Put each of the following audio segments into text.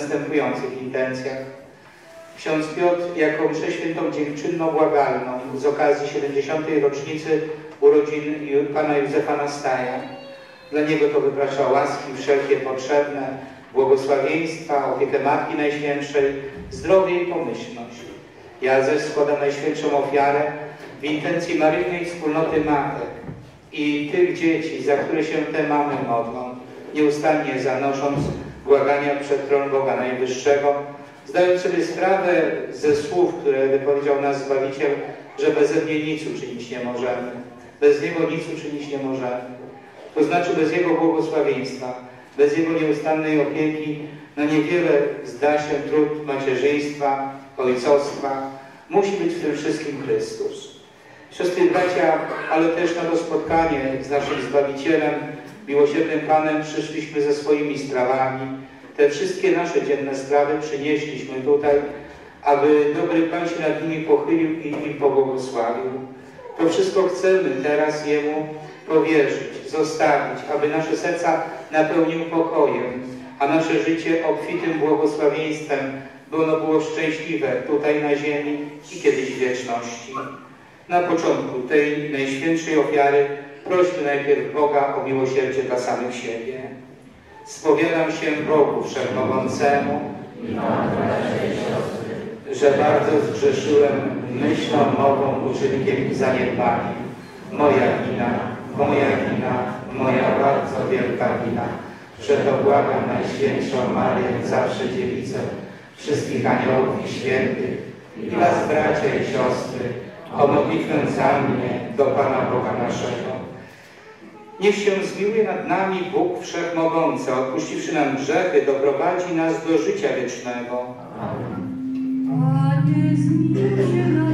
następujących intencjach. Ksiądz Piotr jako mszę świętą dziękczynno-błagalną z okazji 70. rocznicy urodzin Pana Józefa Nastaja. Dla niego to wyprasza łaski wszelkie potrzebne, błogosławieństwa, opiekę Matki Najświętszej, zdrowie i pomyślność. Ja ze składam Najświętszą ofiarę w intencji Maryjnej Wspólnoty Matek i tych dzieci, za które się te mamy modlą, nieustannie zanosząc błagania przed tron Boga Najwyższego, zdając sobie sprawę ze słów, które wypowiedział nas Zbawiciel, że bez mnie nic uczynić nie możemy. Bez Niego nic uczynić nie możemy. To znaczy bez Jego błogosławieństwa, bez Jego nieustannej opieki na niewiele zda się trud macierzyństwa, ojcostwa. Musi być w tym wszystkim Chrystus. Siostry bracia, ale też na to spotkanie z naszym Zbawicielem, miłosiernym Panem przyszliśmy ze swoimi sprawami. Te wszystkie nasze dzienne sprawy przynieśliśmy tutaj, aby dobry Pan się nad nimi pochylił i im pobłogosławił. To wszystko chcemy teraz Jemu powierzyć, zostawić, aby nasze serca napełnił pokojem, a nasze życie obfitym błogosławieństwem, by ono było szczęśliwe tutaj na ziemi i kiedyś w wieczności. Na początku tej najświętszej ofiary prośmy najpierw Boga o miłosierdzie dla samych siebie. Spowiadam się Bogu Wszechmogącemu, że bardzo zgrzeszyłem myślą, mową, uczynkiem i zaniedbaniem. Moja wina, moja wina, moja bardzo wielka wina. Przeto błagam Najświętszą Marię, zawsze dziewicę, wszystkich aniołów i świętych i was bracia i siostry, o modlitwę za mnie do Pana Boga naszego. Niech się zmiłuje nad nami Bóg Wszechmogący, odpuściwszy nam grzechy, doprowadzi nas do życia wiecznego. Panie, zmiłuj się nad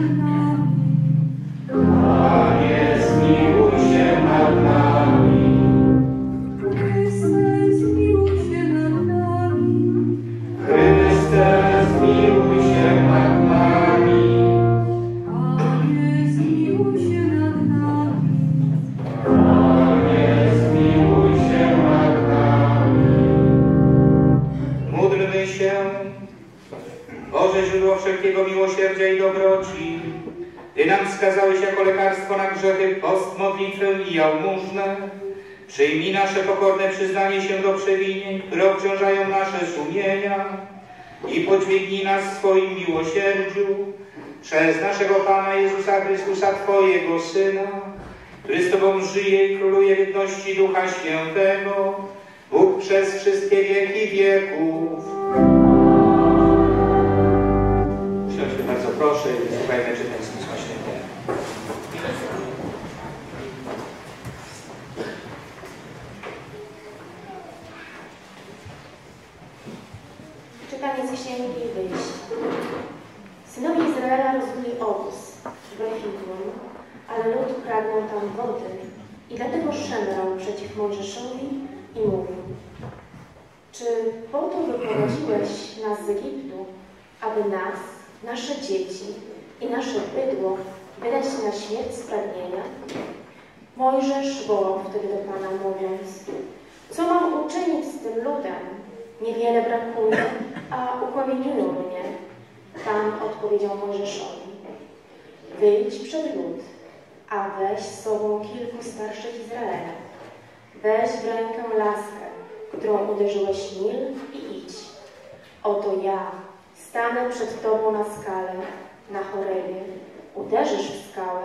jałmużnę. Przyjmij nasze pokorne przyznanie się do przewinień, które obciążają nasze sumienia i podźwignij nas w swoim miłosierdziu przez naszego Pana Jezusa Chrystusa, Twojego Syna, który z Tobą żyje i króluje w jedności Ducha Świętego, Bóg przez wszystkie wieki wieków. Usiądźmy bardzo proszę i wysłuchajmy czytań z Pisma Świętego. Czytanie z Księgi Wyjść. Synowie Izraela rozbili obóz w Refidium, ale lud pragnął tam wody i dlatego szemrał przeciw Mojżeszowi i mówił Czy po to wyprowadziłeś nas z Egiptu, aby nas, nasze dzieci i nasze bydło wydać na śmierć z pragnienia? Mojżesz wołał wtedy do Pana, mówiąc Co mam uczynić z tym ludem? Niewiele brakuje, a upamiętują mnie. Pan odpowiedział Mojżeszowi. Wyjdź przed lud, a weź z sobą kilku starszych Izraela. Weź w rękę laskę, którą uderzyłeś Nil i idź. Oto ja stanę przed Tobą na skale, na Chorebie. Uderzysz w skałę,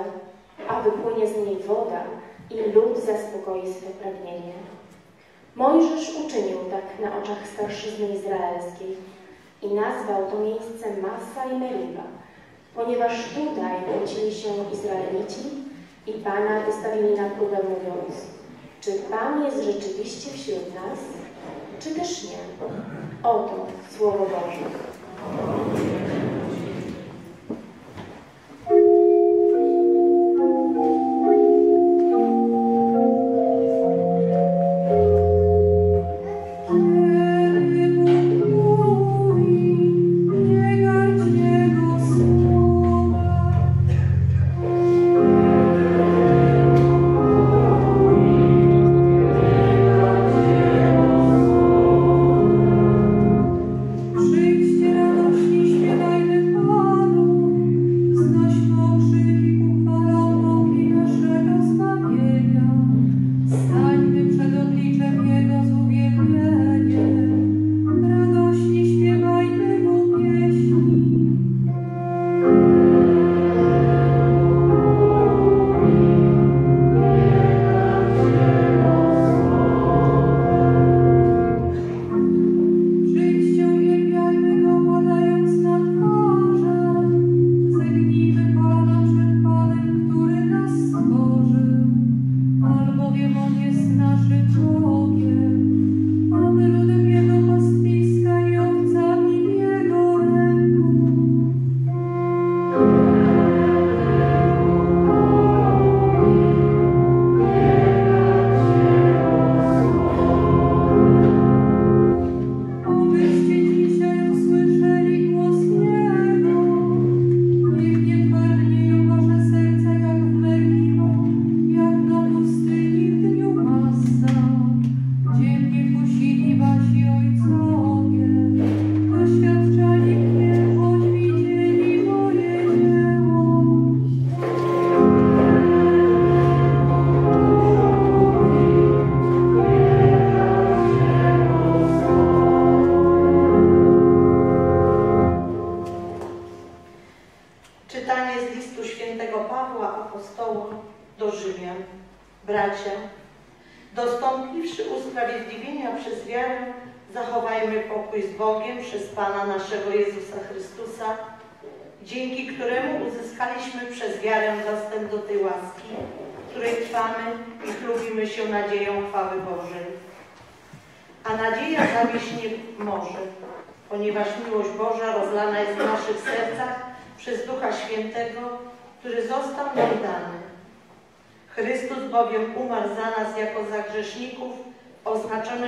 a wypłynie z niej woda i lud zaspokoi swe pragnienie. Mojżesz uczynił tak na oczach starszyzny izraelskiej i nazwał to miejsce Massa i Meriba, ponieważ tutaj kłócili się Izraelici i Pana wystawili na próbę mówiąc, czy Pan jest rzeczywiście wśród nas, czy też nie. Oto Słowo Boże.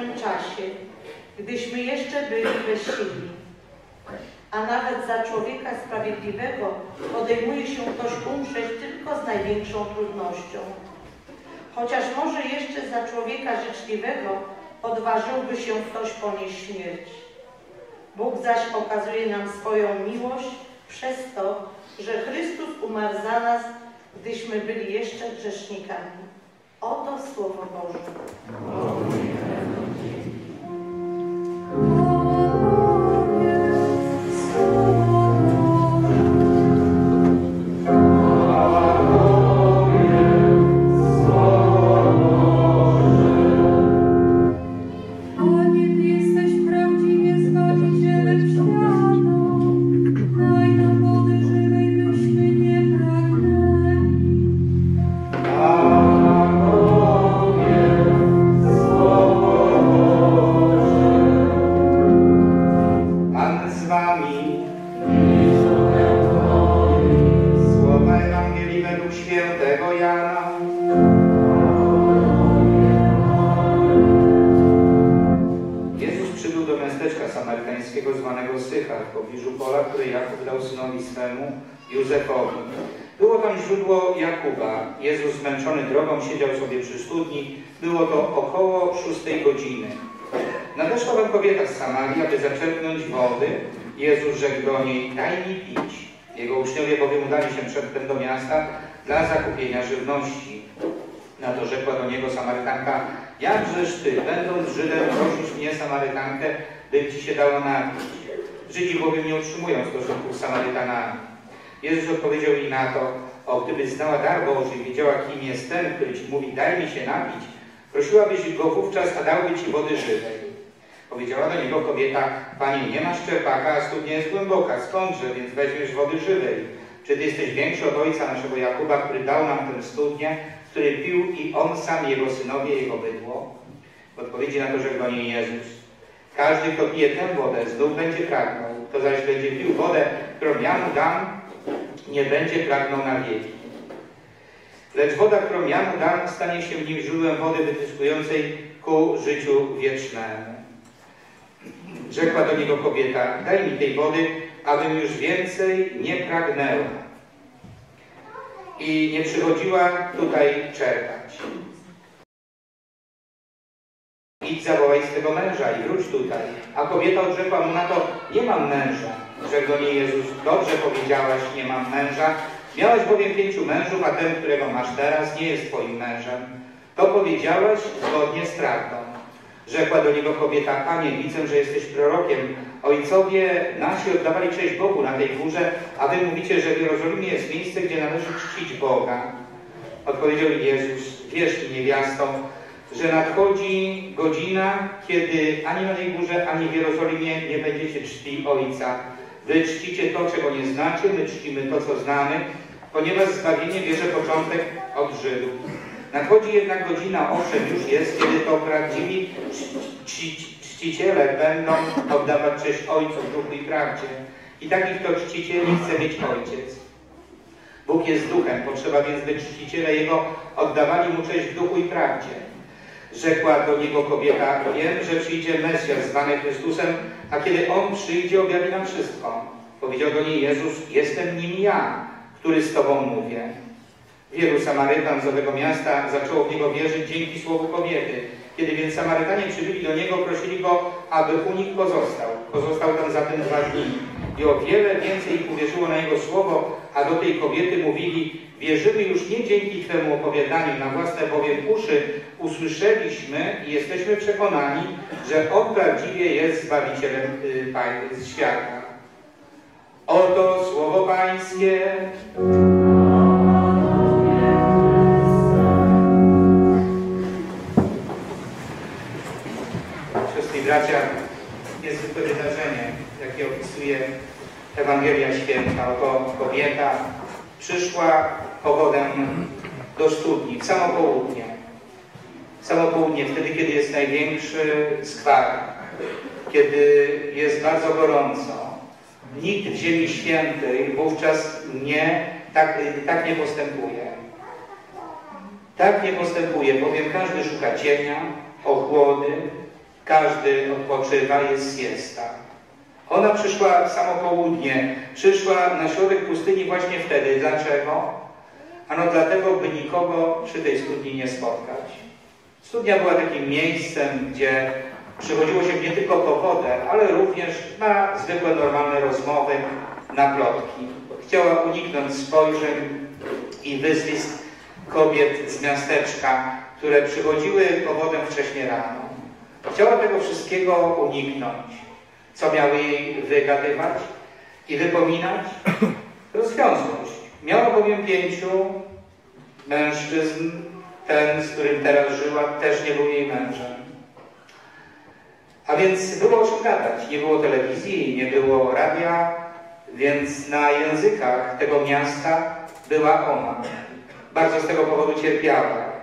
Oznaczonym czasie, gdyśmy jeszcze byli bezsilni. A nawet za człowieka sprawiedliwego podejmuje się ktoś umrzeć tylko z największą trudnością. Chociaż może jeszcze za człowieka życzliwego odważyłby się ktoś ponieść śmierć. Bóg zaś okazuje nam swoją miłość przez to, że Chrystus umarł za nas, gdyśmy byli jeszcze grzesznikami. Oto Słowo Boże. Panie, napić. Żydzi bowiem nie utrzymują stosunków z Samarytanami. Jezus odpowiedział jej na to, o gdybyś znała dar Boży wiedziała, kim jest ten, który ci mówi, daj mi się napić, prosiłabyś go wówczas, a dałby ci wody żywej. Powiedziała do niego kobieta, Panie, nie masz czerpaka, a studnia jest głęboka, skądże, więc weźmiesz wody żywej. Czy Ty jesteś większy od ojca naszego Jakuba, który dał nam tę studnię, który pił i on sam, jego synowie, jego bydło? W odpowiedzi na to rzekł do niej Jezus. Każdy, kto pije tę wodę, znów będzie pragnął. Kto zaś będzie pił wodę, którą ja mu dam, nie będzie pragnął na wieki. Lecz woda, którą ja mu dam, stanie się w nim źródłem wody wytyskującej ku życiu wiecznemu. Rzekła do niego kobieta, daj mi tej wody, abym już więcej nie pragnęła. I nie przychodziła tutaj czerpać. Idź zawołaj swego męża i wróć tutaj. A kobieta odrzekła mu na to, nie mam męża. Rzekł do niej Jezus, dobrze powiedziałaś, nie mam męża. Miałaś bowiem pięciu mężów, a ten, którego masz teraz, nie jest twoim mężem. To powiedziałaś zgodnie z prawdą. Rzekła do niego kobieta, Panie, widzę, że jesteś prorokiem. Ojcowie nasi oddawali cześć Bogu na tej górze, a wy mówicie, że w Jerozolimie jest miejsce, gdzie należy czcić Boga. Odpowiedział Jezus, wierz mi niewiasto, że nadchodzi godzina, kiedy ani na tej górze, ani w Jerozolimie nie będziecie czci Ojca. Wy czcicie to, czego nie znacie, my czcimy to, co znamy, ponieważ zbawienie bierze początek od Żydów. Nadchodzi jednak godzina, owszem już jest, kiedy to prawdziwi czci, czci, czciciele będą oddawać cześć Ojcu w duchu i prawdzie. I takich to czcicieli chce mieć Ojciec. Bóg jest duchem, potrzeba więc, by czciciele Jego oddawali Mu cześć w duchu i prawdzie. Rzekła do niego kobieta, wiem, że przyjdzie Mesjasz zwany Chrystusem, a kiedy On przyjdzie, objawi nam wszystko. Powiedział do niej Jezus, jestem nim ja, który z Tobą mówię. Wielu Samarytan z owego miasta zaczęło w Niego wierzyć dzięki słowu kobiety. Kiedy więc Samarytanie przybyli do Niego, prosili Go, aby u nich pozostał. Pozostał tam zatem dwa dni. I o wiele więcej uwierzyło na Jego słowo, a do tej kobiety mówili, wierzymy już nie dzięki Twemu opowiadaniu, na własne bowiem uszy usłyszeliśmy i jesteśmy przekonani, że On prawdziwie jest Zbawicielem y, pań- świata. Oto słowo Pańskie. Siostry bracia, niezwykłe wydarzenie, jakie opisuje Ewangelia Święta. Oto kobieta przyszła powodem do studni w samo południe. W samo południe, wtedy, kiedy jest największy skwar, kiedy jest bardzo gorąco. Nikt w Ziemi Świętej wówczas nie, tak, tak nie postępuje. Tak nie postępuje, bowiem każdy szuka cienia, ochłody, każdy odpoczywa, jest siesta. Ona przyszła w samo południe, przyszła na środek pustyni właśnie wtedy. Dlaczego? Ano dlatego, by nikogo przy tej studni nie spotkać. Studnia była takim miejscem, gdzie przychodziło się nie tylko po wodę, ale również na zwykłe, normalne rozmowy, na plotki. Chciała uniknąć spojrzeń i wyzwisk kobiet z miasteczka, które przychodziły po wodę wcześnie rano. Chciała tego wszystkiego uniknąć. Co miały jej wygadywać i wypominać? Rozwiązłość. Miała bowiem pięciu mężczyzn. Ten, z którym teraz żyła, też nie był jej mężem. A więc było o czym gadać. Nie było telewizji, nie było radia, więc na językach tego miasta była ona. Bardzo z tego powodu cierpiała.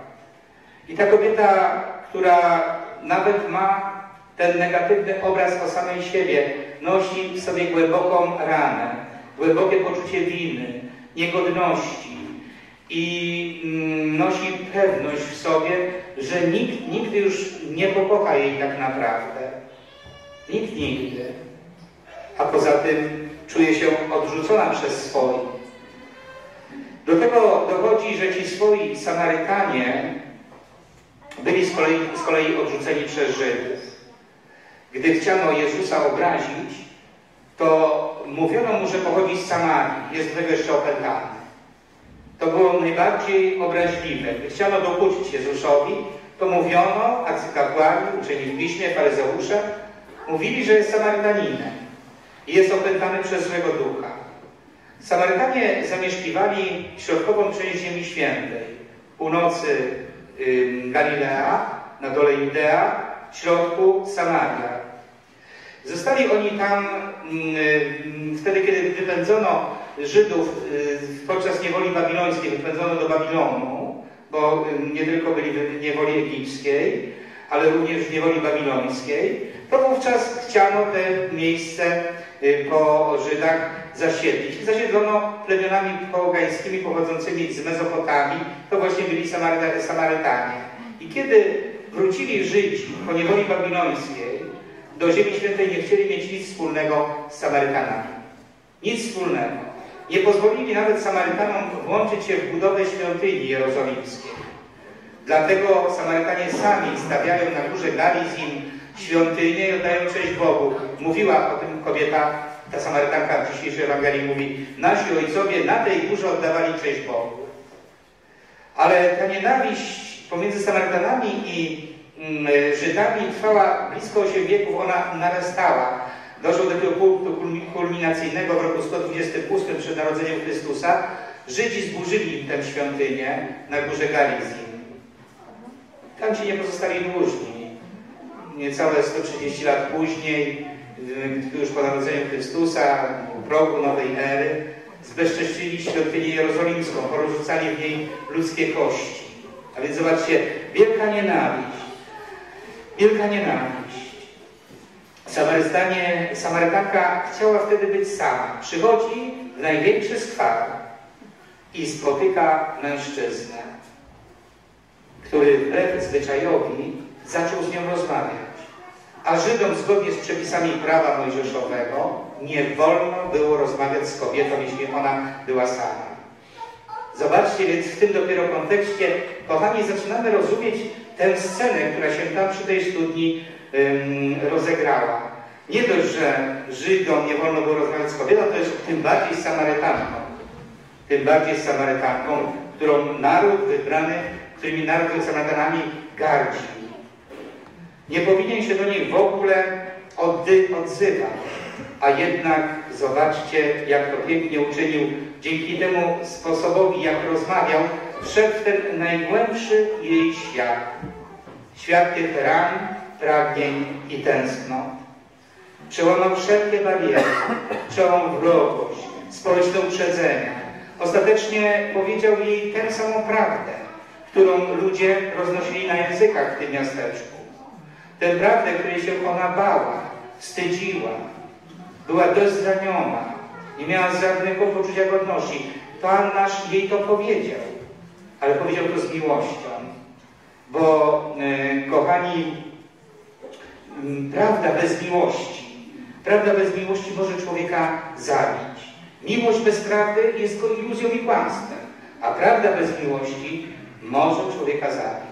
I ta kobieta, która nawet ma ten negatywny obraz o samej siebie, nosi w sobie głęboką ranę, głębokie poczucie winy, niegodności i mm, nosi pewność w sobie, że nikt nigdy już nie pokocha jej tak naprawdę. Nikt nigdy. A poza tym czuje się odrzucona przez swoich. Do tego dochodzi, że ci swoi Samarytanie byli z kolei, z kolei odrzuceni przez Żydów. Gdy chciano Jezusa obrazić, to mówiono mu, że pochodzi z Samarii, jest jeszcze opętany. To było najbardziej obraźliwe. Gdy chciano dokuczyć Jezusowi, to mówiono, arcykapłani, uczeni w piśmie, faryzeusze, mówili, że jest Samarytaninem i jest opętany przez złego ducha. Samarytanie zamieszkiwali środkową część Ziemi Świętej, północy Galilea, na dole Judea, w środku Samaria. Zostali oni tam wtedy, kiedy wypędzono Żydów podczas niewoli babilońskiej, wypędzono do Babilonu, bo nie tylko byli w niewoli egipskiej, ale również w niewoli babilońskiej, to wówczas chciano te miejsce y, po Żydach zasiedlić. Zasiedlono plemionami pogańskimi pochodzącymi z Mezopotamii, to właśnie byli Samaryta- Samarytanie. I kiedy wrócili Żydzi po niewoli babilońskiej, do Ziemi Świętej nie chcieli mieć nic wspólnego z Samarytanami. Nic wspólnego. Nie pozwolili nawet Samarytanom włączyć się w budowę świątyni jerozolimskiej. Dlatego Samarytanie sami stawiają na górze Garizim świątynię i oddają cześć Bogu. Mówiła o tym kobieta, ta Samarytanka w dzisiejszej Ewangelii mówi, nasi ojcowie na tej górze oddawali cześć Bogu. Ale ta nienawiść pomiędzy Samarytanami i mm, Żydami trwała blisko 8 wieków, ona narastała. Doszło do tego punktu kulmi- kulminacyjnego w roku 128 przed narodzeniem Chrystusa. Żydzi zburzyli tę świątynię na górze Galizim. Tam ci nie pozostali dłużni. Niecałe 130 lat później, już po narodzeniu Chrystusa, u progu nowej ery, zbezcześcili świątynię jerozolimską, porzucali w niej ludzkie kości. A więc zobaczcie, wielka nienawiść. Wielka nienawiść. Samarytanie, Samarytanka chciała wtedy być sama. Przychodzi w największy skwar i spotyka mężczyznę, który wbrew zwyczajowi zaczął z nią rozmawiać. A Żydom zgodnie z przepisami prawa mojżeszowego nie wolno było rozmawiać z kobietą, jeśli ona była sama. Zobaczcie więc w tym dopiero kontekście, kochani, zaczynamy rozumieć tę scenę, która się tam przy tej studni ym, rozegrała. Nie dość, że Żydom nie wolno było rozmawiać z kobietą, to jest tym bardziej z Samarytanką. Tym bardziej z Samarytanką, którą naród wybrany, którymi naród Samarytanami gardzi. Nie powinien się do nich w ogóle odzywać. A jednak zobaczcie, jak to pięknie uczynił. Dzięki temu sposobowi, jak rozmawiał, wszedł ten najgłębszy jej świat. Świat tych ran, pragnień i tęsknot. Przełamał wszelkie bariery, przełamał wrogość, społeczne uprzedzenia. Ostatecznie powiedział jej tę samą prawdę, którą ludzie roznosili na językach w tym miasteczku. Tę prawdę, której się ona bała, wstydziła, była dość zraniona, nie miała żadnego poczucia godności. Pan nasz jej to powiedział, ale powiedział to z miłością. Bo, e, kochani, prawda bez miłości, prawda bez miłości może człowieka zabić. Miłość bez prawdy jest iluzją i kłamstwem, a prawda bez miłości może człowieka zabić.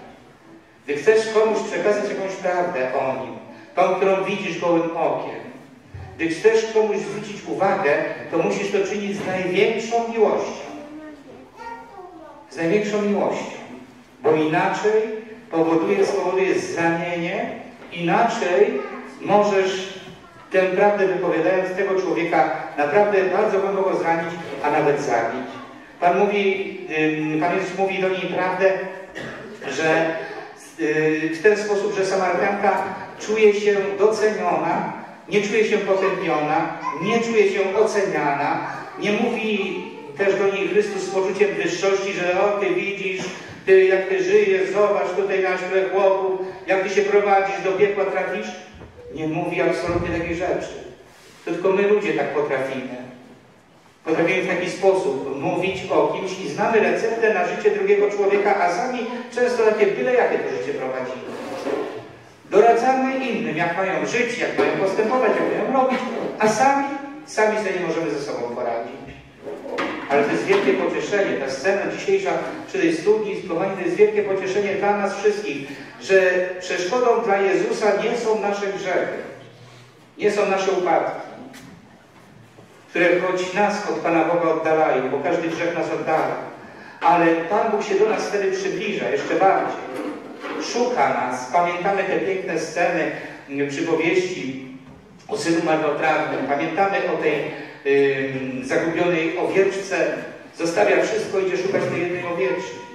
Gdy chcesz komuś przekazać jakąś prawdę o nim, tą, którą widzisz gołym okiem, gdy chcesz komuś zwrócić uwagę, to musisz to czynić z największą miłością. Z największą miłością. Bo inaczej powoduje, spowoduje zranienie, inaczej możesz tę prawdę wypowiadając tego człowieka naprawdę bardzo głęboko zranić, a nawet zabić. Pan mówi, Pan Jezus mówi do niej prawdę, że w ten sposób, że Samarytanka czuje się doceniona, nie czuje się potępiona, nie czuje się oceniana, nie mówi też do niej Chrystus z poczuciem wyższości, że o, ty widzisz, ty jak ty żyjesz, zobacz, tutaj masz tyle chłopów, jak ty się prowadzisz, do piekła trafisz. Nie mówi absolutnie takiej rzeczy. To tylko my ludzie tak potrafimy. Potrafimy w taki sposób mówić o kimś i znamy receptę na życie drugiego człowieka, a sami często takie byle jakie to życie prowadzimy. Doradzamy innym, jak mają żyć, jak mają postępować, jak mają robić, a sami, sami sobie nie możemy ze sobą poradzić. Ale to jest wielkie pocieszenie, ta scena dzisiejsza przy tej studni, kochani, to jest wielkie pocieszenie dla nas wszystkich, że przeszkodą dla Jezusa nie są nasze grzechy, nie są nasze upadki, które choć nas od Pana Boga oddalają, bo każdy grzech nas oddala, ale Pan Bóg się do nas wtedy przybliża jeszcze bardziej. Szuka nas. Pamiętamy te piękne sceny przypowieści o synu marnotrawnym. Pamiętamy o tej y, zagubionej owieczce. Zostawia wszystko, idzie szukać tej jednej owieczki.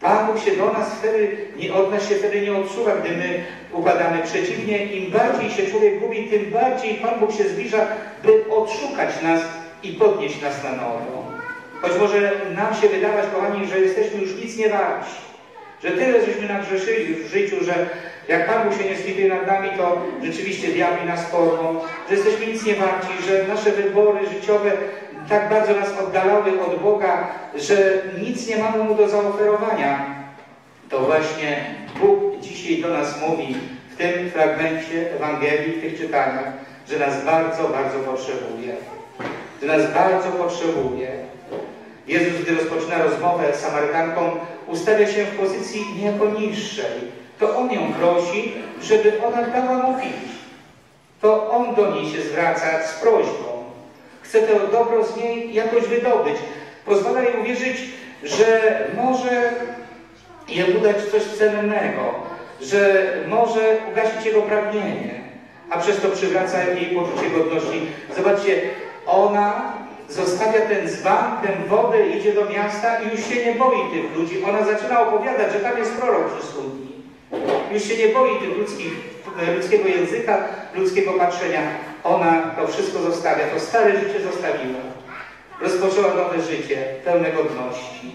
Pan Bóg się do nas wtedy, nie, od nas się wtedy nie odsuwa, gdy my upadamy. Przeciwnie, im bardziej się człowiek gubi, tym bardziej Pan Bóg się zbliża, by odszukać nas i podnieść nas na nowo. Choć może nam się wydawać, kochani, że jesteśmy już nic nie warci. Że tyle żeśmy nagrzeszyli w życiu, że jak Pan Bóg się nie zlituje nad nami, to rzeczywiście diabli nas porwą, że jesteśmy nic nie warci, że nasze wybory życiowe tak bardzo nas oddalały od Boga, że nic nie mamy Mu do zaoferowania. To właśnie Bóg dzisiaj do nas mówi w tym fragmencie Ewangelii, w tych czytaniach, że nas bardzo, bardzo potrzebuje. Że nas bardzo potrzebuje. Jezus, gdy rozpoczyna rozmowę z Samarytanką, ustawia się w pozycji niejako niższej. To On ją prosi, żeby ona dała mu pić. To On do niej się zwraca z prośbą. Chce to dobro z niej jakoś wydobyć. Pozwala jej uwierzyć, że może jemu dać coś cennego, że może ugasić jego pragnienie, a przez to przywraca jej poczucie godności. Zobaczcie, ona zostawia ten dzban, tę wodę, idzie do miasta i już się nie boi tych ludzi. Ona zaczyna opowiadać, że tam jest prorok przy studni. Już się nie boi tych ludzkich, ludzkiego języka, ludzkiego patrzenia. Ona to wszystko zostawia, to stare życie zostawiła. Rozpoczęła nowe życie, pełne godności.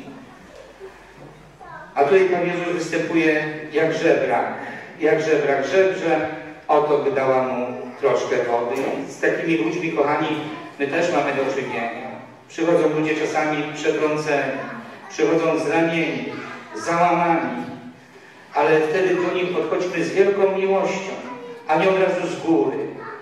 A tutaj Pan Jezus występuje jak żebrak. Jak żebrak żebrze, oto by dała mu troszkę wody. Z takimi ludźmi, kochani, my też mamy do czynienia. Przychodzą ludzie czasami przetrąceni, przychodzą zranieni, załamani, ale wtedy do nich podchodźmy z wielką miłością, a nie od razu z góry.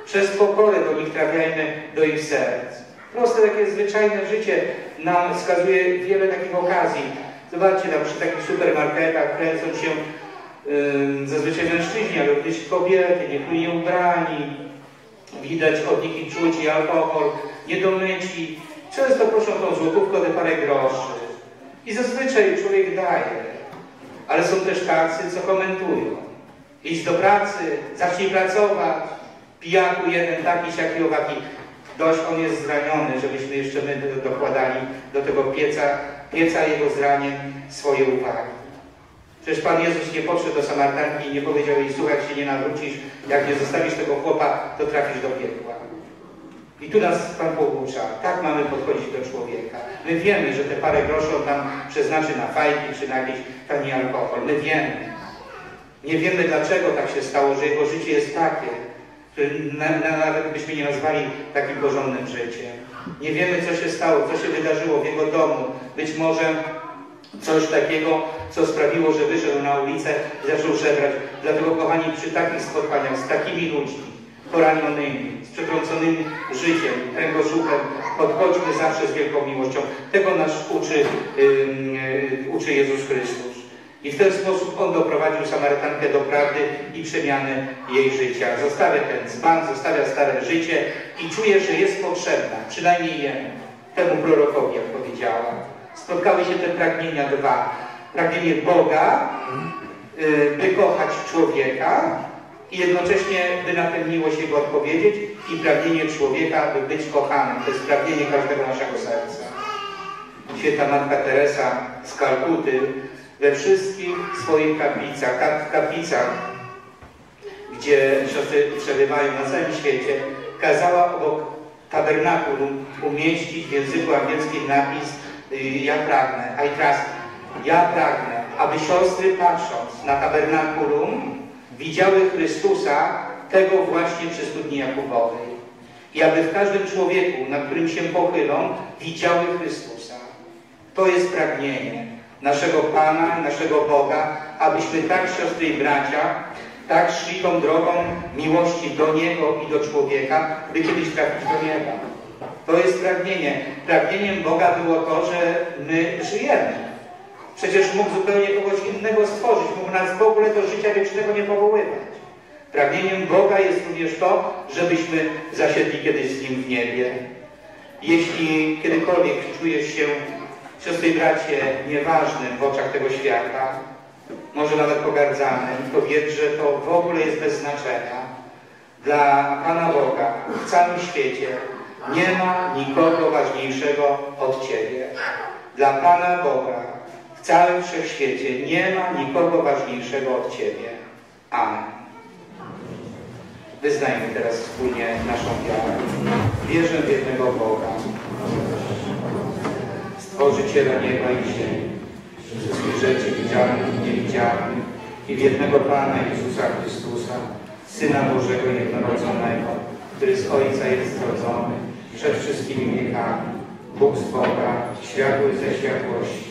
Przez pokorę do nich trafiajmy do ich serc. Proste takie zwyczajne życie nam wskazuje wiele takich okazji. Zobaczcie, tam przy takich supermarketach kręcą się yy, zazwyczaj mężczyźni, ale również kobiety, niektórzy ubrani. Widać od nich i czuć i alkohol, niedomyci. Często proszą tą złotówkę o te parę groszy. I zazwyczaj człowiek daje. Ale są też tacy, co komentują. Idź do pracy, zacznij pracować. Pijaku jeden taki, siaki, owaki. Dość on jest zraniony, żebyśmy jeszcze my do- dokładali do tego pieca, pieca jego zranien swoje uwagi. Przecież Pan Jezus nie podszedł do Samarytanki i nie powiedział jej, słuchaj, się nie nawrócisz, jak nie zostawisz tego chłopa, to trafisz do piekła. I tu nas Pan poucza. Tak mamy podchodzić do człowieka. My wiemy, że te parę groszy on tam przeznaczy na fajki czy na jakiś tani alkohol. My wiemy. Nie wiemy dlaczego tak się stało, że jego życie jest takie, które na, na, nawet byśmy nie nazwali takim porządnym życiem. Nie wiemy, co się stało, co się wydarzyło w jego domu. Być może coś takiego, co sprawiło, że wyszedł na ulicę i zaczął żebrać. Dlatego, kochani, przy takich spotkaniach z takimi ludźmi, poranionymi, z przetrąconymi życiem, kręgosłupem, podchodźmy zawsze z wielką miłością. Tego nas uczy, y, uczy Jezus Chrystus. I w ten sposób On doprowadził Samarytankę do prawdy i przemiany jej życia. Zostawia ten dzban, zostawia stare życie i czuje, że jest potrzebna, przynajmniej jemu, temu prorokowi, jak powiedziała. Spotkały się te pragnienia dwa. Pragnienie Boga, y, by kochać człowieka i jednocześnie, by na tę miłość Jego odpowiedzieć i pragnienie człowieka, by być kochanym. To jest pragnienie każdego naszego serca. Święta Matka Teresa z Kalkuty we wszystkich swoich kaplicach, kap, kaplicach, gdzie siostry przebywają na całym świecie, kazała obok tabernakulum umieścić w języku angielskim napis y, ja pragnę, I trust, ja pragnę, aby siostry patrząc na tabernakulum widziały Chrystusa, tego właśnie przy studni Jakubowej. I aby w każdym człowieku, na którym się pochylą, widziały Chrystusa. To jest pragnienie naszego Pana, naszego Boga, abyśmy tak, siostry i bracia, tak szli tą drogą miłości do Niego i do człowieka, by kiedyś trafić do nieba. To jest pragnienie. Pragnieniem Boga było to, że my żyjemy. Przecież mógł zupełnie kogoś innego stworzyć, mógł nas w ogóle do życia wiecznego nie powoływać. Pragnieniem Boga jest również to, żebyśmy zasiedli kiedyś z Nim w niebie. Jeśli kiedykolwiek czujesz się, siostry i bracie, nieważnym w oczach tego świata, może nawet pogardzanym, to wiedz, że to w ogóle jest bez znaczenia. Dla Pana Boga w całym świecie nie ma nikogo ważniejszego od Ciebie. Dla Pana Boga w całym wszechświecie nie ma nikogo ważniejszego od Ciebie. Amen. Wyznajmy teraz wspólnie naszą wiarę. Wierzę w jednego Boga, Stworzyciela nieba i ziemi, wszystkich rzeczy widzialnych i niewidzialnych i w jednego Pana Jezusa Chrystusa, Syna Bożego jednorodzonego, który z Ojca jest zrodzony przed wszystkimi wiekami, Bóg z Boga, światły ze światłości,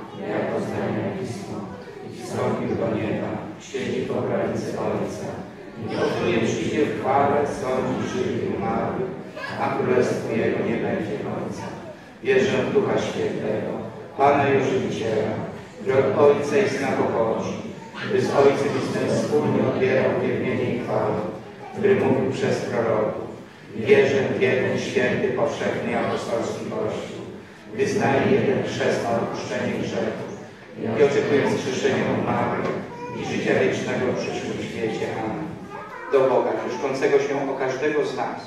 jak oznajmia Pismo, i wstąpił do nieba, siedzi po prawicy Ojca, i o której przyjdzie w chwale, sądzi żywych i umarłych, a królestwo Jego nie będzie końca. Wierzę w Ducha Świętego, Pana i Ożywiciela, który od Ojca i Syna pochodzi, który z Ojcem Synem wspólnie odbierał wielbienie i chwałę, który mówił przez proroków. Wierzę w jeden święty, powszechny apostolski Kościół. Wyznaję jeden chrzest na odpuszczenie grzechów. i oczekuję wskrzeszenia umarłych i życia wiecznego w przyszłym świecie. Amen. Do Boga, troszczącego się o każdego z nas,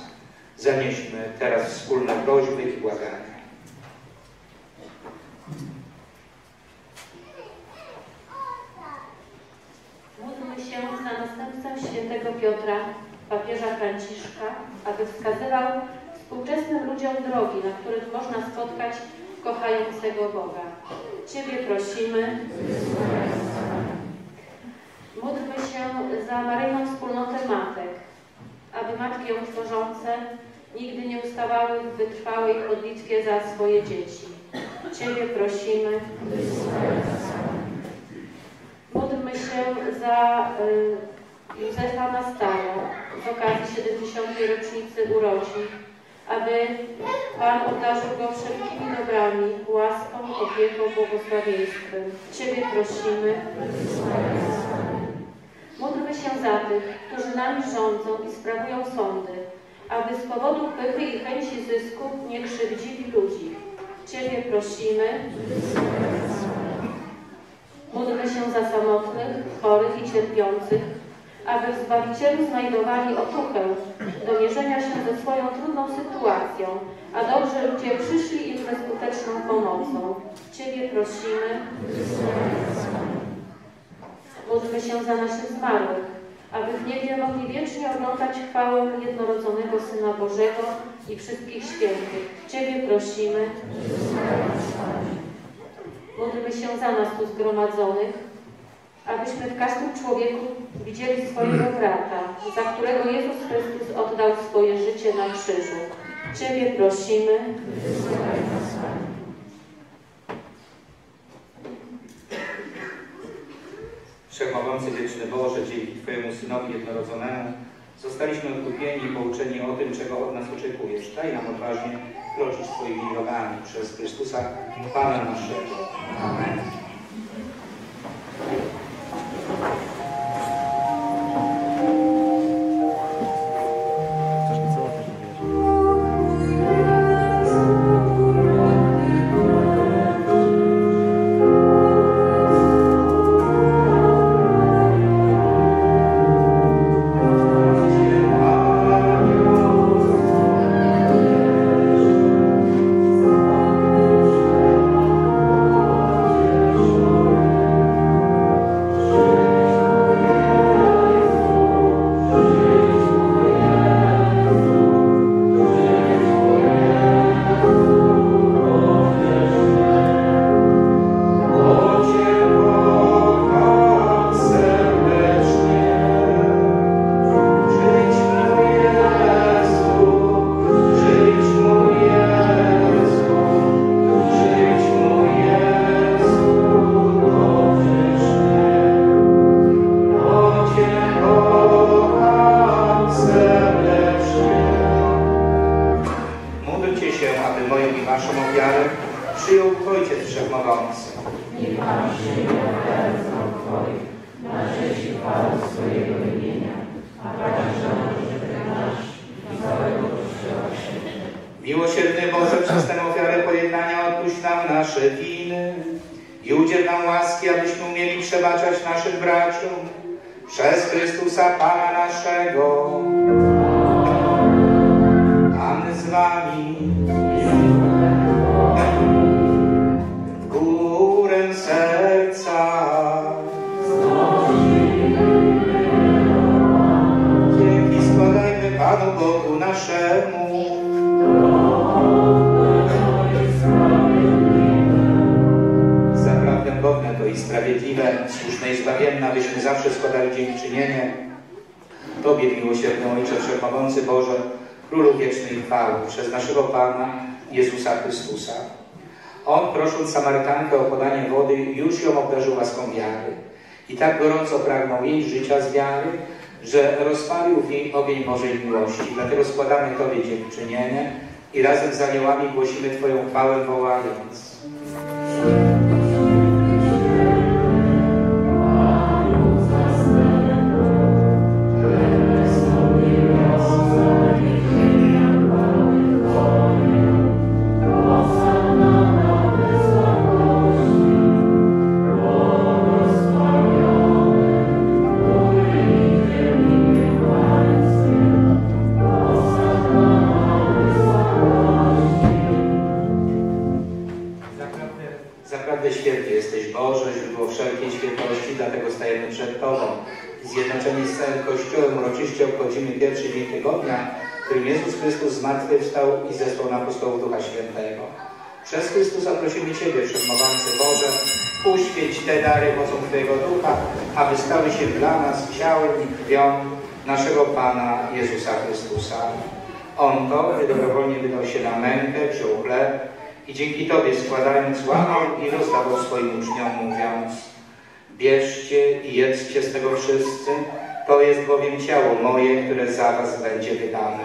zanieśmy teraz wspólne prośby i błagania. Za następcę świętego Piotra, papieża Franciszka, aby wskazywał współczesnym ludziom drogi, na których można spotkać kochającego Boga. Ciebie prosimy. Módlmy się za Maryjną wspólnotę matek, aby matki ją tworzące nigdy nie ustawały w wytrwałej modlitwie za swoje dzieci. Ciebie prosimy. Módlmy się za y, Józefa Nastara z okazji 70. rocznicy urodzin, aby Pan obdarzył go wszelkimi dobrami, łaską, opieką, błogosławieństwem. Ciebie prosimy. Módlmy się za tych, którzy nami rządzą i sprawują sądy, aby z powodu pychy i chęci zysku nie krzywdzili ludzi. Ciebie prosimy. Módlmy się za samotnych, chorych i cierpiących, aby w Zbawicielu znajdowali otuchę do mierzenia się ze swoją trudną sytuacją, a dobrzy ludzie przyszli im ze skuteczną pomocą. Ciebie prosimy. Módlmy się za naszych zmarłych, aby w niebie mogli wiecznie oglądać chwałę jednorodzonego Syna Bożego i wszystkich świętych. Ciebie prosimy. Módlmy się za nas tu zgromadzonych, abyśmy w każdym człowieku widzieli swojego brata, za którego Jezus Chrystus oddał swoje życie na krzyżu. Ciebie prosimy. Wszechmogący wieczny Boże, dzięki Twojemu Synowi jednorodzonemu zostaliśmy odkupieni i pouczeni o tym, czego od nas oczekujesz. Daj nam odważnie kroczyć Twoimi drogami przez Chrystusa, Pana naszego. Amen. Tobie, miłosierny Ojcze Wszechmogący Boże, Królu wiecznej chwały, przez naszego Pana Jezusa Chrystusa. On, prosząc Samarytankę o podanie wody, już ją obdarzył łaską wiary. I tak gorąco pragnął jej życia z wiary, że rozpalił w niej ogień Bożej miłości. Dlatego składamy Tobie dziękczynienie i razem z aniołami głosimy Twoją chwałę wołając. Ciebie, Wszechmogący Boże, uświeć te dary mocą Twojego Ducha, aby stały się dla nas ciałem i krwią naszego Pana Jezusa Chrystusa. On to, gdy dobrowolnie wydał się na mękę, wziął i dzięki Tobie składając łamał i rozdawał swoim uczniom, mówiąc Bierzcie i jedzcie z tego wszyscy, to jest bowiem ciało moje, które za Was będzie wydane.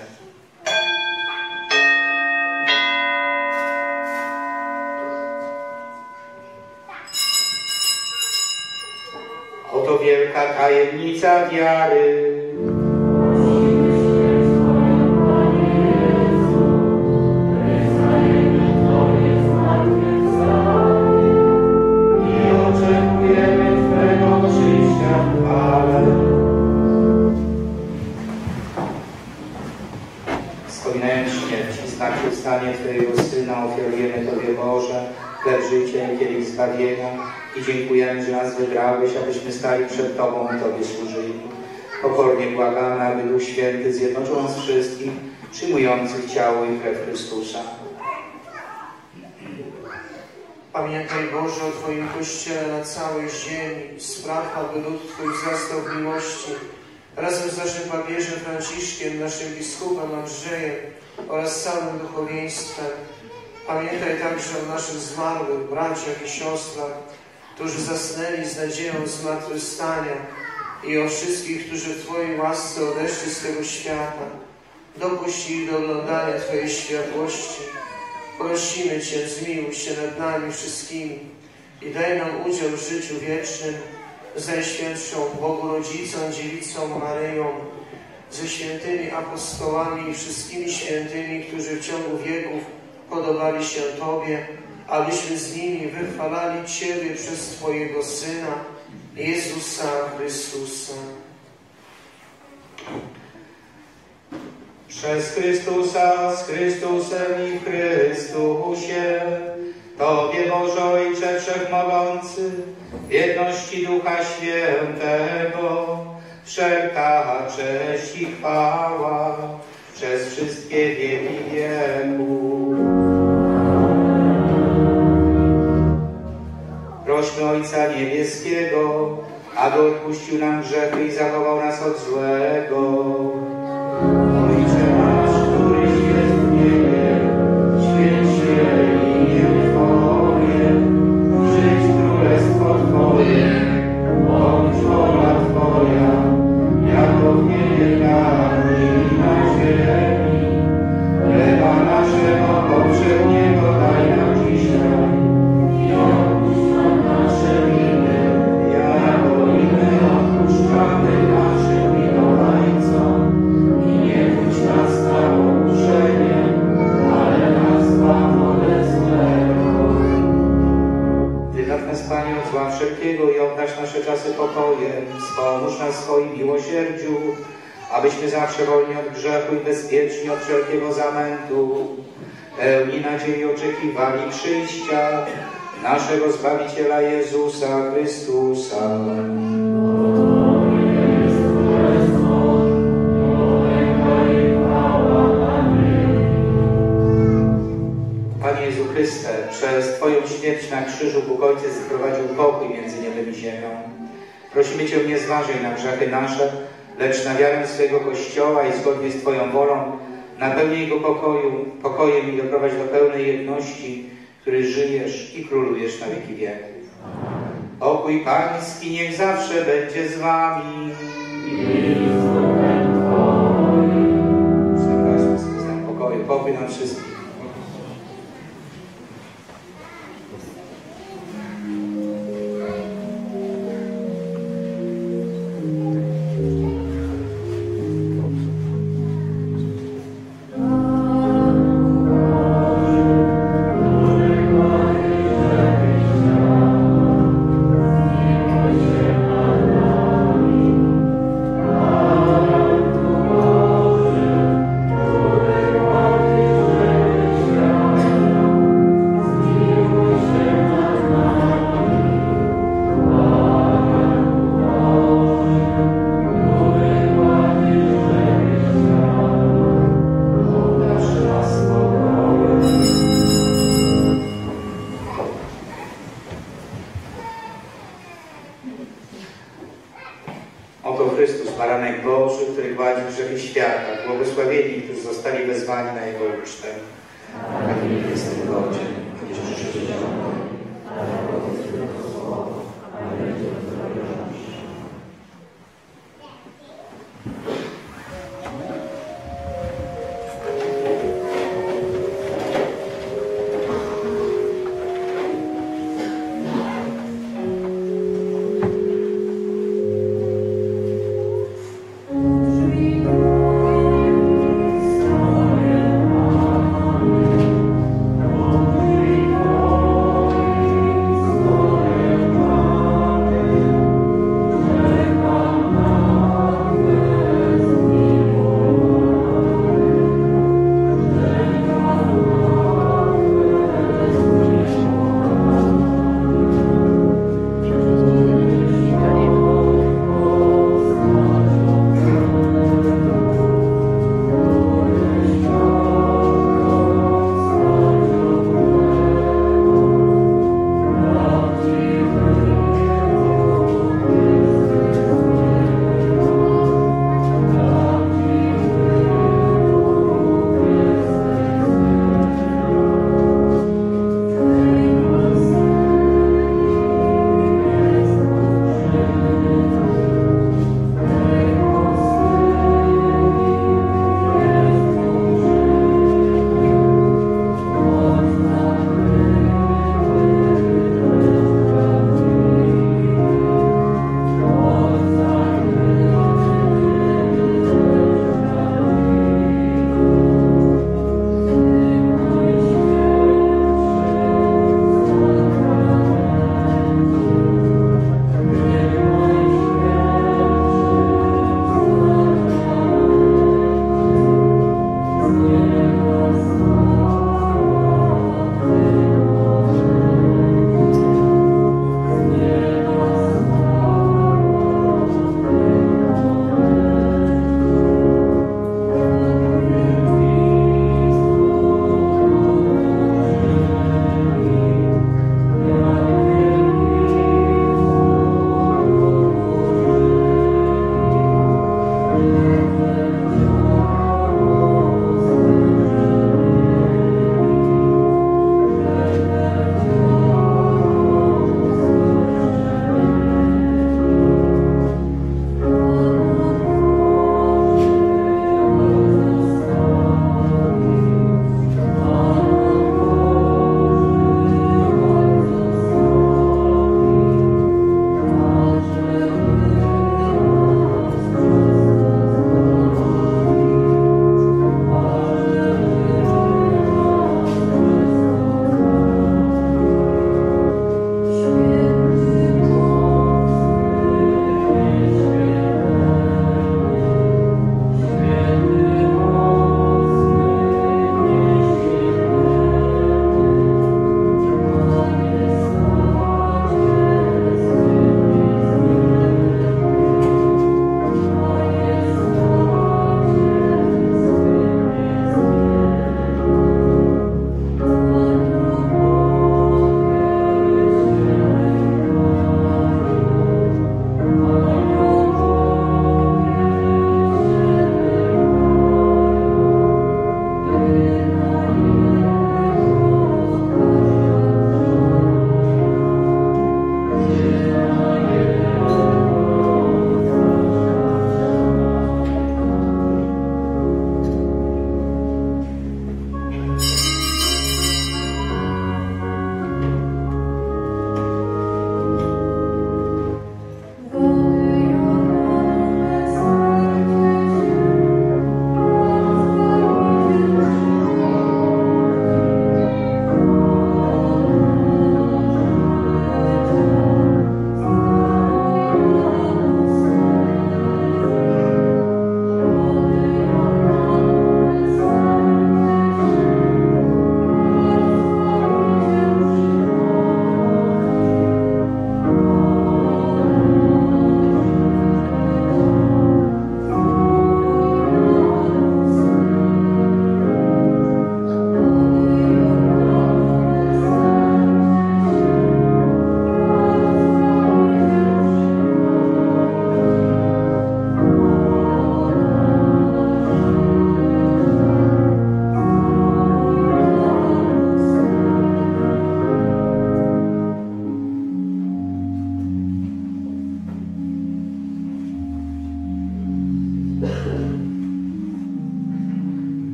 Wielka tajemnica wiary. Zmartwychwstanie Twojego Syna, ofiarujemy Tobie Boże, chleb życia i kielich zbawienia i dziękujemy, że nas wybrałeś, abyśmy stali przed Tobą i Tobie służyli. Pokornie błagamy, aby Duch Święty zjednoczył nas wszystkich, przyjmujących ciało i krew Chrystusa. Pamiętaj Boże o Twoim Kościele na całej ziemi. Spraw, aby lud Twój wzrastał w miłości. Razem z naszym papieżem Franciszkiem, naszym biskupem Andrzejem oraz całym duchowieństwem. Pamiętaj także o naszych zmarłych braciach i siostrach, którzy zasnęli z nadzieją zmartwychwstania i o wszystkich, którzy w Twojej łasce odeszli z tego świata. Dopuść ich do oglądania Twojej światłości. Prosimy Cię, zmiłuj się nad nami wszystkimi i daj nam udział w życiu wiecznym z Najświętszą Bogu Rodzicą, Dziewicą Maryją, ze świętymi apostołami i wszystkimi świętymi, którzy w ciągu wieków podobali się Tobie, abyśmy z nimi wychwalali Ciebie przez Twojego Syna, Jezusa Chrystusa. Przez Chrystusa, z Chrystusem i Chrystusie, Tobie Boże Ojcze Wszechmogący, w jedności Ducha Świętego, wszelka cześć i chwała przez wszystkie wieki wieków. Prośmy Ojca Niebieskiego, aby odpuścił nam grzechy i zachował nas od złego. Wieków. Pokój Pański niech zawsze będzie z Wami. Przepraszam, system pokoju, pokój nam wszystkim.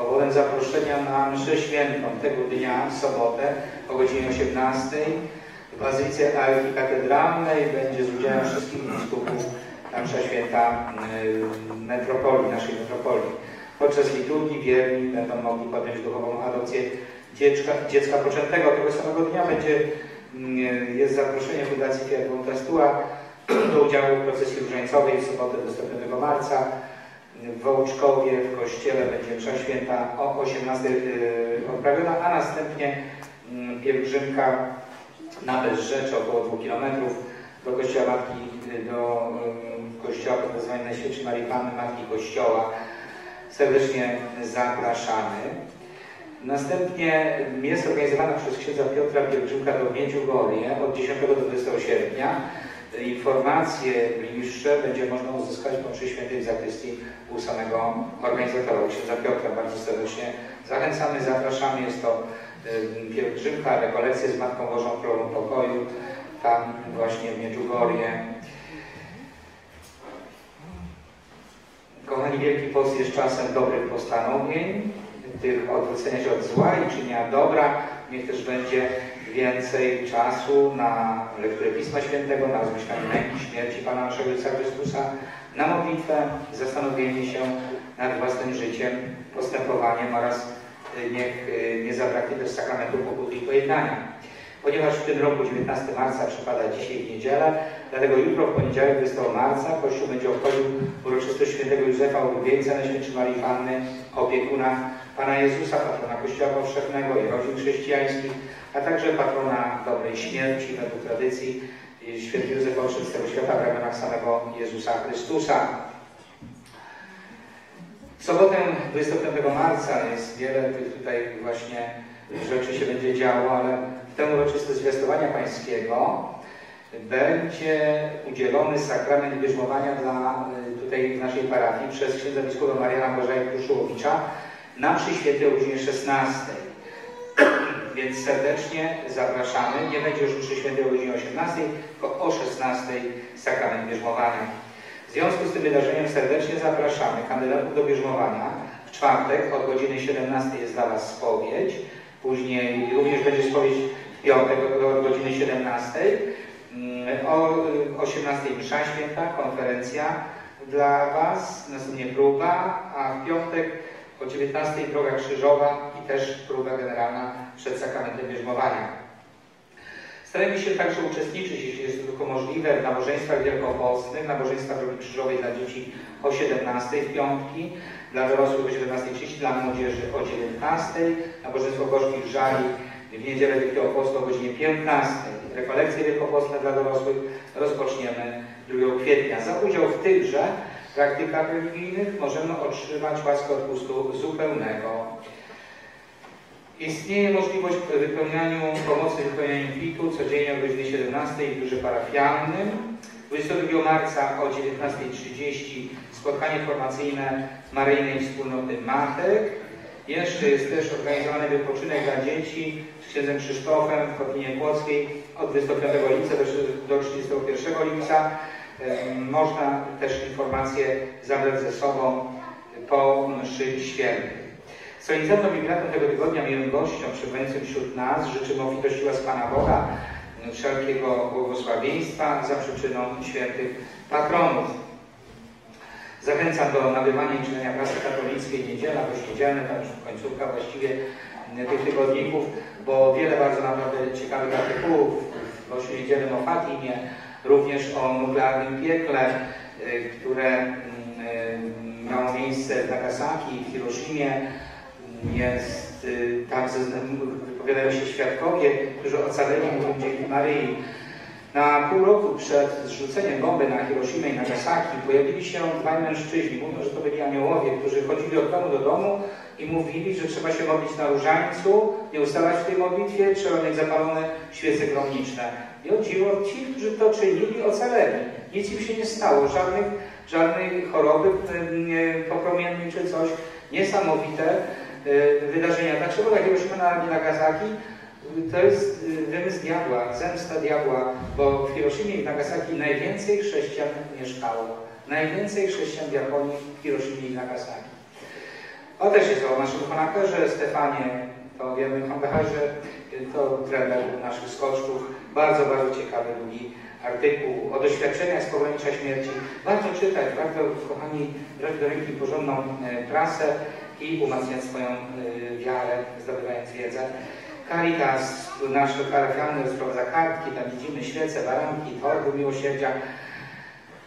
Powodem zaproszenia na mszę świętą tego dnia, w sobotę o godzinie 18 w Bazylice Arki Katedralnej będzie z udziałem wszystkich biskupów na msza święta y, metropolii, naszej metropolii. Podczas liturgii wierni będą mogli podjąć duchową adopcję dziecka, dziecka poczętego. Tego samego dnia będzie, y, jest zaproszenie Fundacji Fiat Testua do udziału w procesji różańcowej w sobotę 25 marca w Wołczkowie w kościele będzie msza święta o 18 yy, odprawiona, a następnie yy, pielgrzymka na Bezrzecz około 2 km do kościoła Matki, yy, do yy, kościoła pod Najświętszej Marii Panny Matki Kościoła. Serdecznie zapraszamy. Następnie jest organizowana przez księdza Piotra pielgrzymka do Międzygorie od 10 do 20 sierpnia. Informacje bliższe będzie można uzyskać po mszy świętej zakrystii u samego organizatora, księdza Piotra. Bardzo serdecznie zachęcamy, zapraszamy. Jest to pielgrzymka, rekolekcje z Matką Bożą Królą Pokoju, tam właśnie w Międzygorie. Kochani, Wielki Post jest czasem dobrych postanowień, tych odwrócenia się od zła i czynienia dobra. Niech też będzie więcej czasu na lekturę Pisma Świętego, na rozmyślanie męki, śmierci Pana naszego Jezusa Chrystusa, na modlitwę, zastanowienie się nad własnym życiem, postępowaniem oraz niech y, nie zabraknie też sakramentu pokuty i pojednania. Ponieważ w tym roku 19 marca przypada dzisiaj w niedzielę, dlatego jutro w poniedziałek 20 marca Kościół będzie obchodził uroczystość świętego Józefa Ulubieńca Najświętszej Marii Panny, opiekuna Pana Jezusa, patrona Kościoła Powszechnego i rodzin chrześcijańskich, a także patrona dobrej śmierci według tradycji święty Józef odszedł z tego świata w ramionach samego Jezusa Chrystusa. Sobotę 25 marca jest wiele tych tutaj właśnie rzeczy się będzie działo, ale tę uroczystość zwiastowania pańskiego będzie udzielony sakrament bierzmowania dla tutaj w naszej parafii przez księdza biskupa Mariana Bożaja Kruszułowicza na mszy świętej o godzinie 16. Więc serdecznie zapraszamy. Nie będzie już mszy świętej o godzinie 18, tylko o 16 sakrament bierzmowania. W związku z tym wydarzeniem serdecznie zapraszamy kandydatów do bierzmowania. W czwartek od godziny 17 jest dla Was spowiedź. Później również będzie spowiedź w piątek od godziny 17. O 18 msza święta, konferencja dla Was, następnie próba, a w piątek o 19 droga krzyżowa i też próba generalna przed sakramentem bierzmowania. Staramy się także uczestniczyć, jeśli jest to tylko możliwe, w nabożeństwach wielkopostnych, nabożeństwa drogi krzyżowej dla dzieci o 17 w piątki, dla dorosłych o 17.30, dla młodzieży o 19, nabożeństwo gorzkich żali w niedzielę Wielkiego o godzinie 15. Rekolekcje wielkopostne dla dorosłych rozpoczniemy 2 kwietnia. Za udział w tychże praktykach religijnych możemy otrzymać łaskę odpustu zupełnego. Istnieje możliwość wypełnianiu pomocy w wypełnianiu PIT-u codziennie o godzinie 17 w biurze parafialnym. 22 marca o 19.30 spotkanie formacyjne Maryjnej Wspólnoty Matek. Jeszcze jest też organizowany wypoczynek dla dzieci z księdzem Krzysztofem w Kotlinie Płockiej od 25 lipca do 31 lipca. Można też informacje zabrać ze sobą po mszy świętej. Solenizmem jubilatem tego tygodnia miłym gościom przebywającym wśród nas życzymy obfitości łask Pana Boga, wszelkiego błogosławieństwa za przyczyną świętych patronów. Zachęcam do nabywania i czynienia prasy katolickiej niedziela, niedzielne, tam już końcówka właściwie tych tygodników, bo wiele bardzo naprawdę ciekawych artykułów w Kościele Niedzielnym o Fatimie, również o nuklearnym piekle, które miało miejsce w Nagasaki, w Hiroshimie. Jest, tam wypowiadają się świadkowie, którzy ocaleni mówią dzięki Maryi. Na pół roku przed zrzuceniem bomby na Hiroshima i Nagasaki pojawili się dwaj mężczyźni. Mówią, że to byli aniołowie, którzy chodzili od domu do domu i mówili, że trzeba się modlić na różańcu, nie ustawać w tej modlitwie, trzeba mieć zapalone świece gromniczne. I o ci, którzy to czynili, ocaleli. Nic im się nie stało, żadnych, żadnej choroby popromiennej czy coś. Niesamowite wydarzenia. Dlaczego na Hiroshima na Nagasaki? To jest y, wymysł diabła, zemsta diabła, bo w Hiroshimie i Nagasaki najwięcej chrześcijan mieszkało. Najwięcej chrześcijan w Japonii w Hiroshimie i Nagasaki. O też jest o naszym konakerze Stefanie, to wiemy Hondaherze, to trener naszych skoczków. Bardzo, bardzo ciekawy, długi artykuł o doświadczeniach z pogranicza śmierci. Warto czytać, warto, kochani, brać do ręki porządną e, prasę i umacniać swoją e, wiarę, zdobywając wiedzę. Caritas, nasz parafialny rozprowadza kartki, tam widzimy świece, baranki, torby miłosierdzia,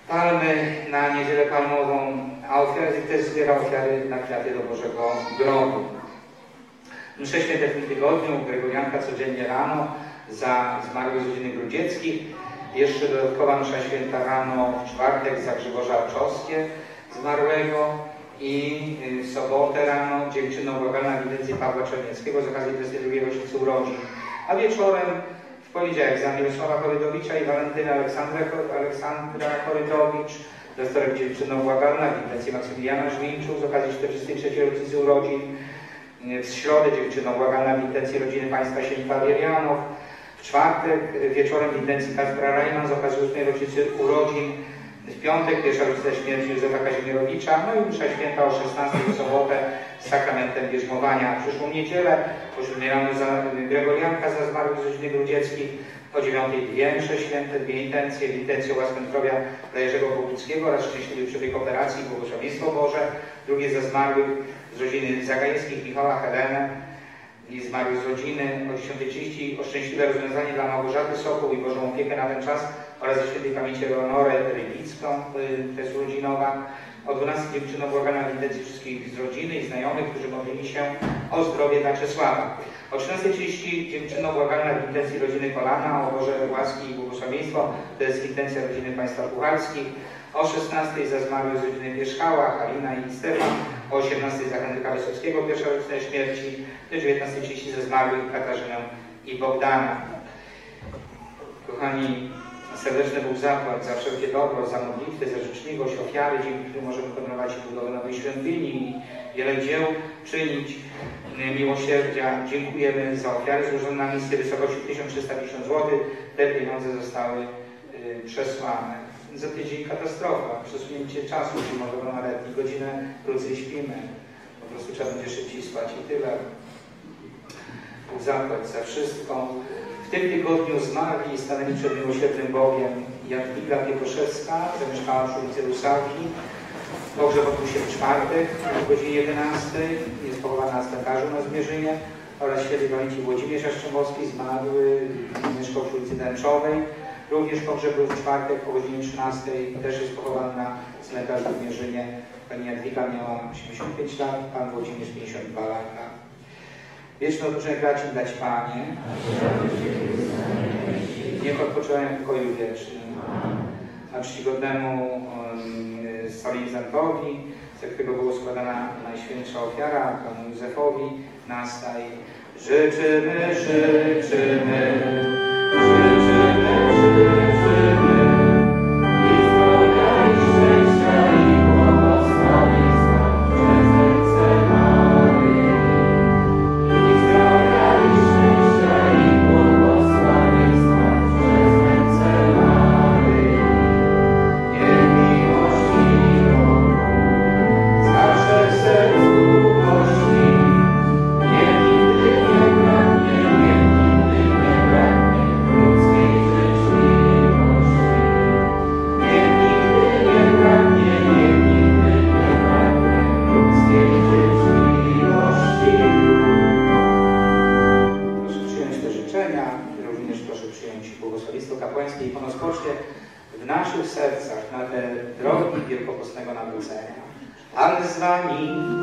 palmy na niedzielę palmową, a ofiary też zbiera ofiary na kwiaty do Bożego Grobu. Msze święte w tym tygodniu, Gregorianka codziennie rano za zmarłych z rodziny Grudzieckich. Jeszcze dodatkowa msza święta rano w czwartek za Grzegorza Oczowskie zmarłego i y, w sobotę rano dziękczyną błagana ewidencji Pawła Czernieckiego z okazji 22 rocznicy urodzin. A wieczorem w poniedziałek za Mirosława Korydowicza i Walentyna Aleksandra, Aleksandra Korydowicz, doktorek dziewczyną błagana ewidencji Maksymiliana Żmińczuk z okazji 43 rocznicy urodzin. W środę dziewczyną błagana w intencji rodziny państwa sieni Walerianów. W czwartek wieczorem w intencji Kaspra Rajman z okazji 8 rocznicy urodzin. W piątek pierwsza rocznica śmierci Józefa Kazimierowicza. No i msza święta o 16 w sobotę z sakramentem bierzmowania. W przyszłą niedzielę o 7 rano za Gregorianka za zmarłych z rodziny Grudzieckich. O 9 dwie msze święte, dwie intencje, intencję łaskę zdrowia dla Jerzego Boguckiego oraz szczęśliwy przebieg operacji błogosławieństwo Boże. Drugie za zmarłych z rodziny Zagajewskich, Michała Helenę i zmarłych z rodziny. O 10.30 o szczęśliwe rozwiązanie dla Małgorzaty Sokół i Bożą opiekę na ten czas oraz ze świętej pamięci Leonorę Rybicką, y, też urodzinowa. O 12 dziewczyną w intencji wszystkich z rodziny i znajomych, którzy modlili się o zdrowie dla Czesława. O 13.30 dziewczyną w intencji rodziny Kolana, o Boże łaski i błogosławieństwo, to jest intencja rodziny państwa pucharskich. O 16 za zmarłych z rodziny Wierzchała, Halina i Stefan. O 18 za Henryka Wysockiego, pierwsza rocznica śmierci. O 19.30 za zmarłych Katarzynę i Bogdana. Kochani, serdeczny Bóg zapłać za wszelkie dobro, za modlitwy, za życzliwość, ofiary, dzięki którym możemy kontynuować budowę nowej świątyni i wiele dzieł czynić miłosierdzia. Dziękujemy za ofiary złożone na misję wysokości 1350 zł. Te pieniądze zostały y, przesłane. Za tydzień katastrofa, przesunięcie czasu zimowego na letni, godzinę krócej śpimy. Po prostu trzeba będzie szybciej spać i tyle. Bóg zapłać za wszystko. W tym tygodniu zmarli stanęli przed miłosiernym Bogiem Jadwiga Piekoszewska, zamieszkała przy ulicy Rusałki. Pogrzeb odbył się w czwartek o godzinie 11. Jest pochowana na cmentarzu na Zmierzynie oraz świętej pamięci Włodzimierz Jaszczembowski zmarły, mieszkał przy ulicy Dęczowej. Również pogrzeb był w czwartek o godzinie 13. Też jest pochowany na cmentarzu w Mierzynie. Pani Jadwiga miała 85 lat, pan Włodzimierz 52 lata. Odpoczynek racz im dać Panie. Niech odpoczywają w pokoju wiecznym. A czcigodnemu um, solenizantowi, za którego była składana Najświętsza ofiara, panu Józefowi, nastaj. Życzymy, życzymy, życzymy. Ale